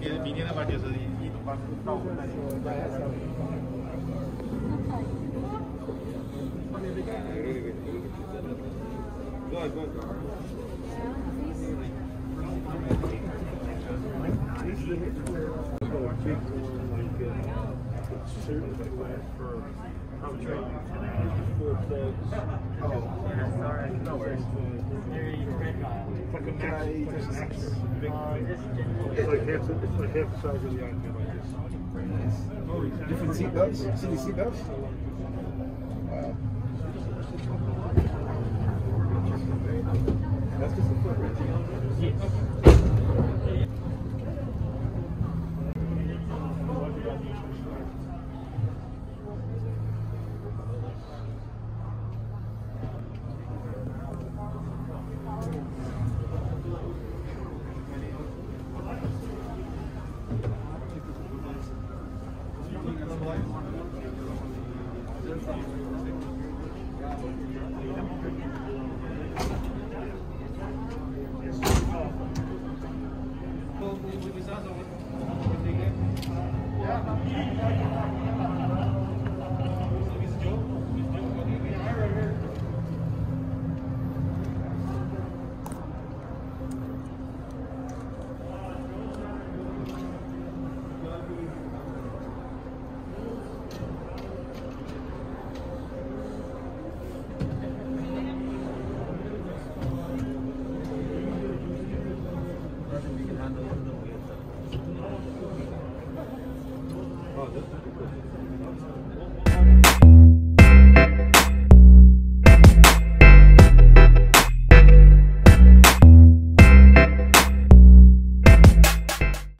年明天的话就是一一到到我们那里。 It's like half, the- it's like half the size of the island, like this. Different seat belts? City seat belts? Wow. A foot あ